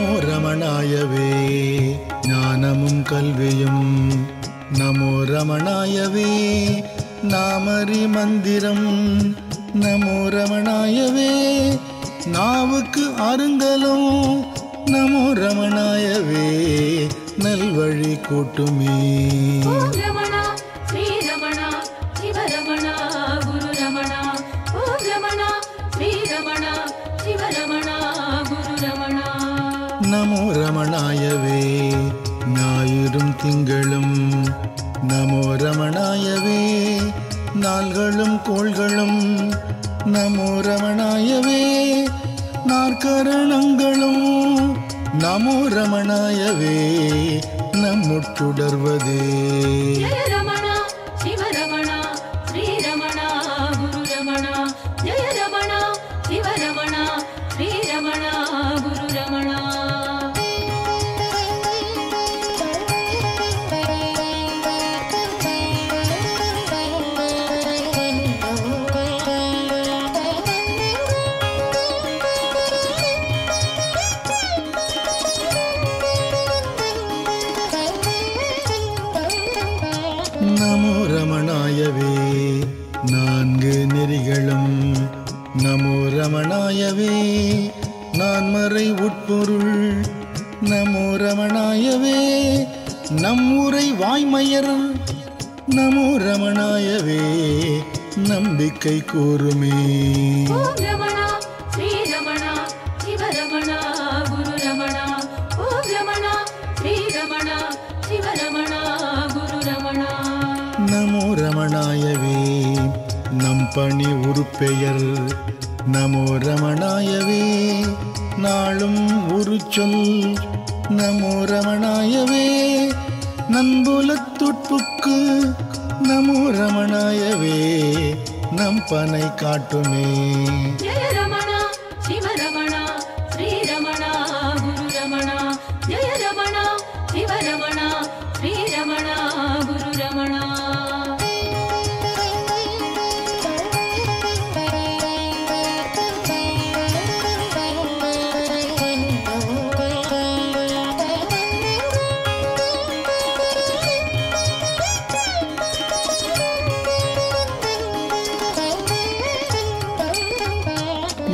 நமோ ரமணாயவே ஞானமும் கல்வியும் நமோ ரமணாயவே நாமரி மந்திரம் நமோ ரமணாயவே நாவுக்கு அருங்கலும் நமோ ரமணாயவே நல்வழி கூட்டுமே. ரமணாயவே ஞாயிறும் திங்களும் நமோ ரமணாயவே நாள்களும் கோள்களும் நமோ ரமணாயவே நாற்கரணங்களும் நமோ ரமணாயவே நம்முட்டுடர்வதே நமோ ரமணாயவே. நான்கு நெறிகளும் நமோ ரமணாயவே. நான்மறை உட்பொருள் நமோ ரமணாயவே. நம்முரை வாய்மையர் நமோ ரமணாயவே. நம்பிக்கை கூறுமே. ரமணா ரமணாயவே நம் பணி உருப்பெயர் நமோ ரமணாயவே நாளும் ஒரு சொல் நமோ ரமணாயவே நன்புலத்துட்புக்கு நமோ ரமணாயவே நம் பனை காட்டுமே.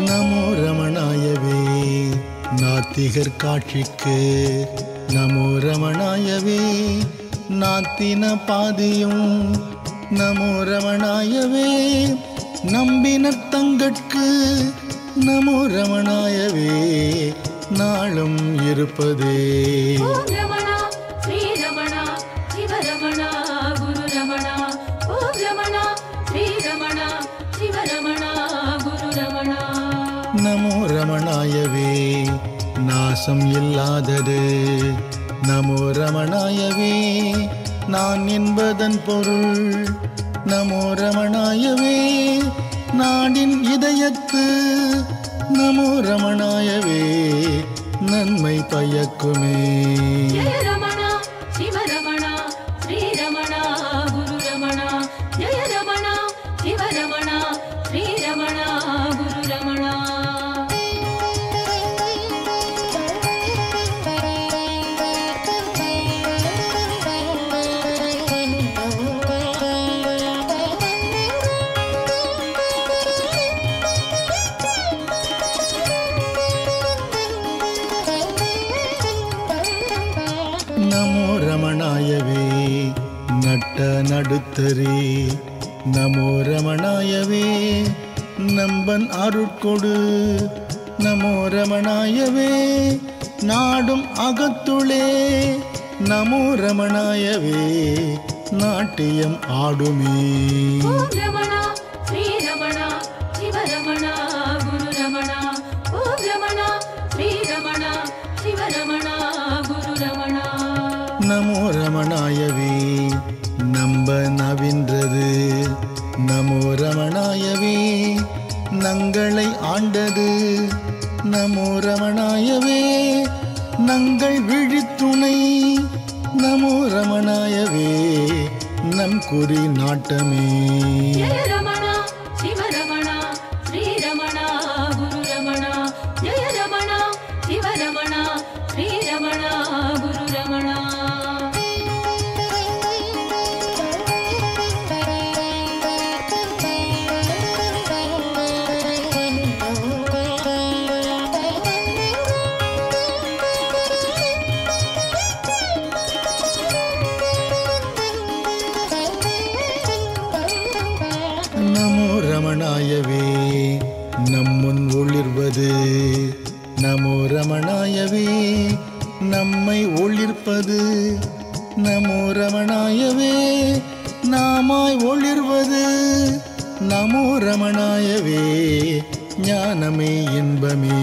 நமோ ரமணாயவே நாத்திகர் காட்சிக்கு நமோ ரமணாயவே நாத்தின பாதியும் நமோ ரமணாயவே நம்பின தங்கட்கு நமோ ரமணாயவே நாளும் இருப்பதே. ரமணா. நமோ ரமணாயவே. நாசம் இல்லாதது. நமோ ரமணாயவே. நான் என்பதன் பொருள் நமோ ரமணாயவே. நாடின் இதயத்து நமோ ரமணாயவே. நன்மை பயக்குமே. ரமணாயவே நட்ட நடுத்தரே. நமோ ரமணாயவே நம்பன் அருட்கொடு. நமோ ரமணாயவே நாடும் அகத்துளே. நமோ ரமணாயவே நாட்டியம் ஆடுமே. நமோ ரமணாயவே நம்ப நவின்றது. நமோ ரமணாயவே நங்களை ஆண்டது. நமோ ரமணாயவே நங்கள் விழித்துணை. நமோ ரமணாயவே நம் குறி நாட்டமே. ஸ்ரீரமணா குரு ரமணா ஜெய ரமணா சிவரமணா ஸ்ரீரமணா குரு ஒளிர்வது நமோ ரமணாயவே நம்மை ஒளிர்ப்பது. நமோ ரமணாயவே நாமாய் ஒளிர்வது. நமோ ரமணாயவே ஞானமே இன்பமே.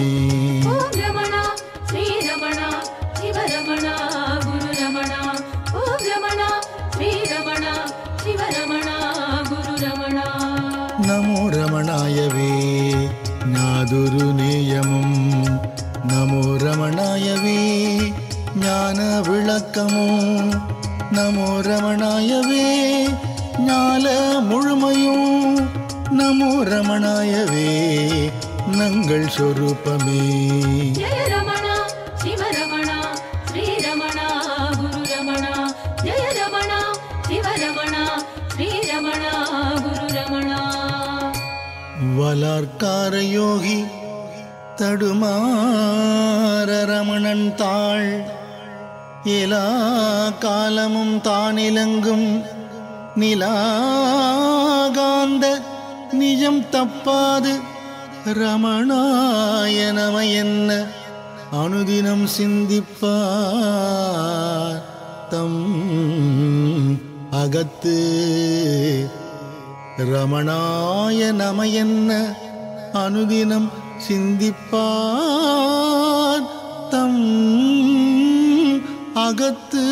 நமோ ரமணாயவே நாதுரு நேயமும். நமோ ரமணாயவே ஞான விளக்கமும். நமோ ரமணாயவே ஞால முழுமையும். நமோ ரமணாயவே நங்கள் சொரூபமே. பாலார்காரயோகி யோகி ரமணன் தாள். எல்லா காலமும் தானிலங்கும் நிலாகாந்த நிஜம் தப்பாது ரமணாய நம என்ன அனுதினம் சிந்திப்பார் தம் அகத்து ரமணாய நம என்ன அனுதினம் சிந்திப்பான் தம் அகத்து